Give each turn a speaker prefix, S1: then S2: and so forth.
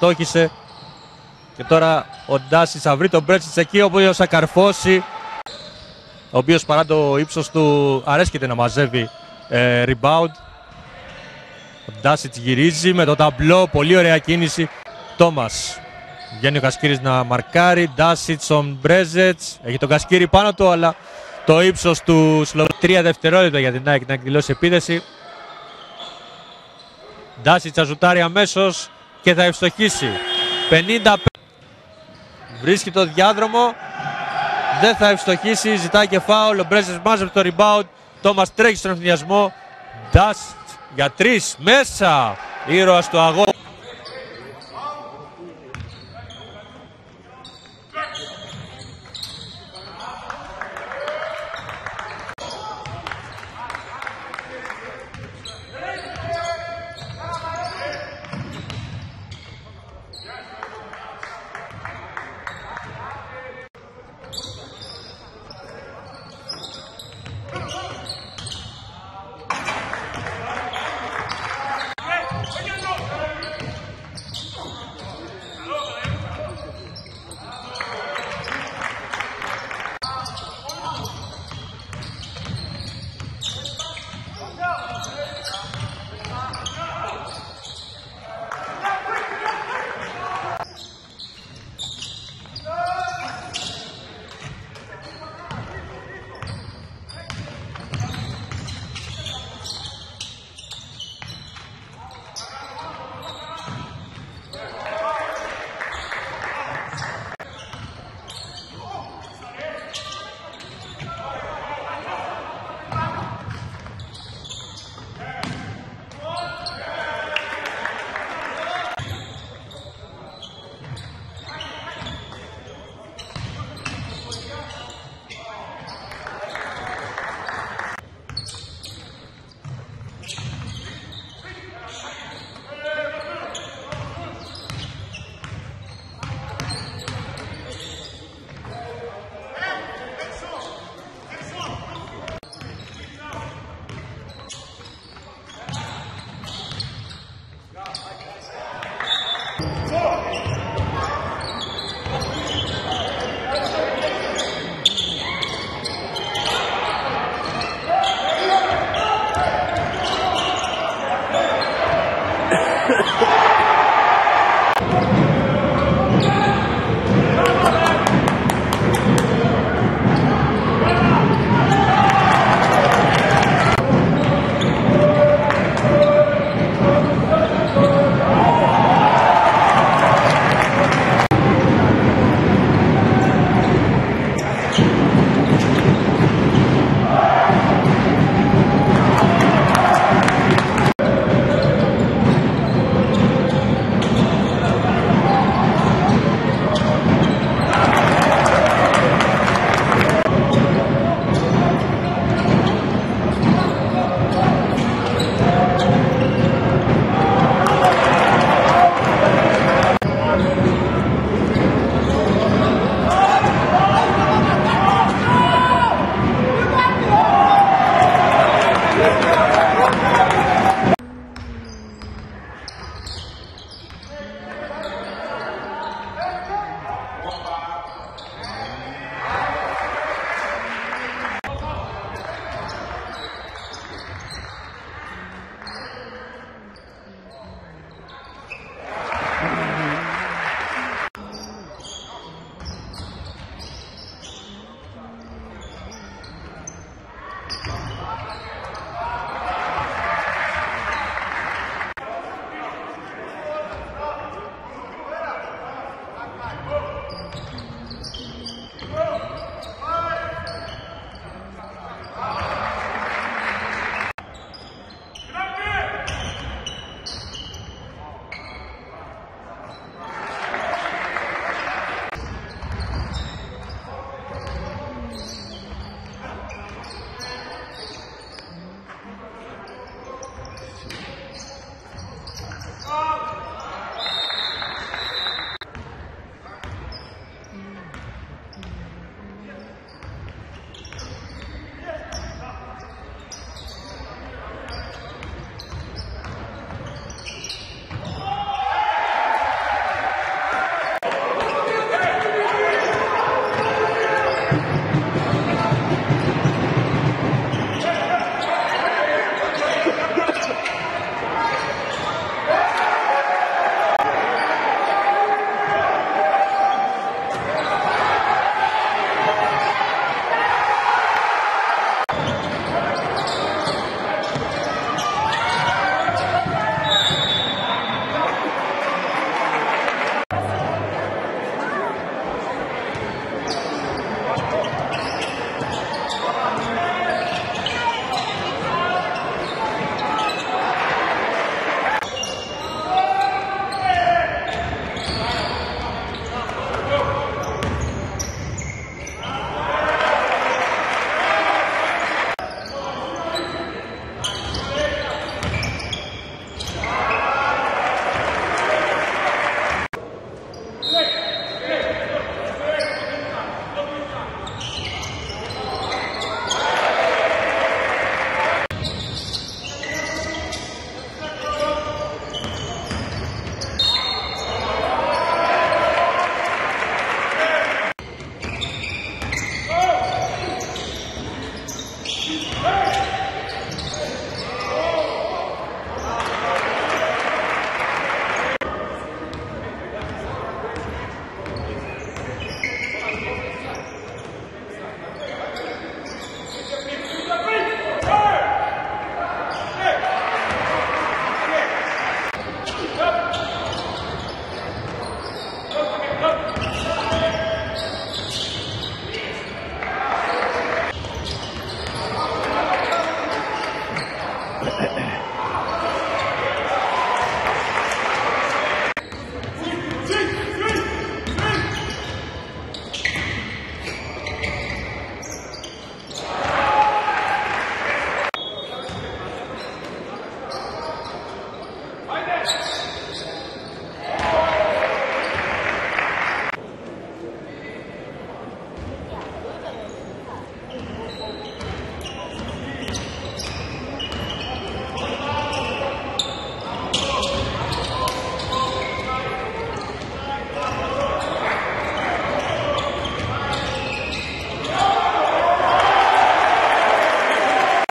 S1: αστόχησε. Και τώρα ο Ντάσιτς θα βρει τον Μπρέτσιτς εκεί, ο οποίος θα καρφώσει. Ο οποίος παρά το ύψος του αρέσκεται να μαζεύει ε, rebound. Ο Ντάσιτς γυρίζει με το ταμπλό, πολύ ωραία κίνηση. Τόμας. Βγαίνει ο Κασκύρης να μαρκάρει. Ντάσιτς, ο Μπρέζετς. Έχει τον Κασκύρη πάνω του, αλλά το ύψος του Σλοβ... Τρία δευτερόλεπτα για την ΑΕΚ να εκδηλώσει επίδεση. Ντάσιτς θα ζουτάρει αμέσως και θα ευστοχίσει. 50 Βρίσκει το διάδρομο. Δεν θα ευστοχίσει. Ζητάει και φάουλ. Ο Μπρέζες μάζευε το rebound. Τόμας τρέχει στον ευθυνιασμό. Ντάστ για τρεις. Μέσα. Ήρωας του αγώνα.